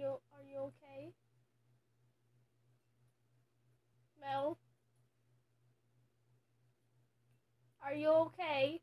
Are you are you okay? Mel? Are you okay?